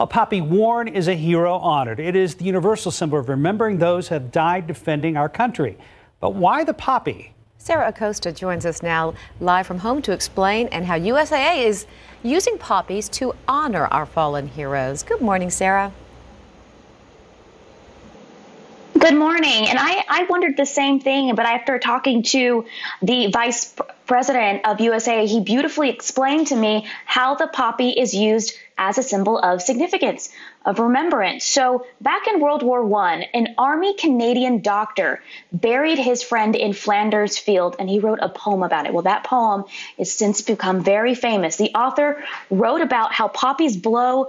A poppy worn is a hero honored. It is the universal symbol of remembering those who have died defending our country. But why the poppy? Sarah Acosta joins us now live from home to explain and how USAA is using poppies to honor our fallen heroes. Good morning, Sarah. Good morning. And I, I wondered the same thing, but after talking to the vice president of USAA, he beautifully explained to me how the poppy is used as a symbol of significance, of remembrance. So back in World War I, an Army Canadian doctor buried his friend in Flanders Field and he wrote a poem about it. Well, that poem has since become very famous. The author wrote about how poppies blow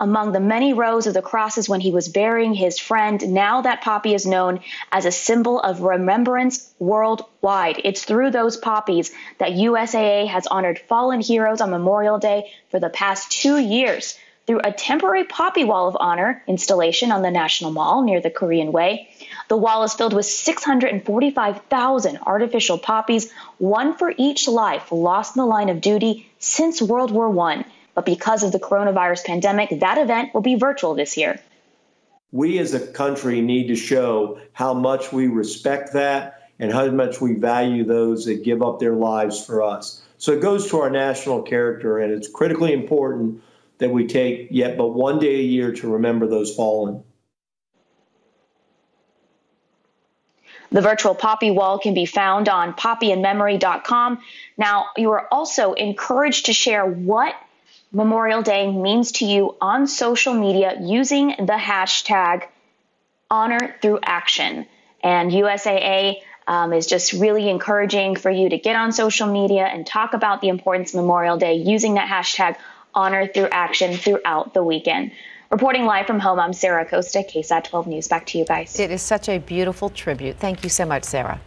among the many rows of the crosses when he was burying his friend. Now that poppy is known as a symbol of remembrance worldwide. It's through those poppies that USAA has honored fallen heroes on Memorial Day for the past two years through a temporary poppy wall of honor installation on the National Mall near the Korean Way. The wall is filled with 645,000 artificial poppies, one for each life lost in the line of duty since World War I. But because of the coronavirus pandemic, that event will be virtual this year. We as a country need to show how much we respect that and how much we value those that give up their lives for us. So it goes to our national character, and it's critically important that we take yet but one day a year to remember those fallen. The virtual Poppy wall can be found on poppyinmemory.com. Now, you are also encouraged to share what Memorial Day means to you on social media using the hashtag honor through action. And USAA um, is just really encouraging for you to get on social media and talk about the importance of Memorial Day using that hashtag honor through action throughout the weekend. Reporting live from home, I'm Sarah Acosta, KSAT 12 News. Back to you guys. It is such a beautiful tribute. Thank you so much, Sarah.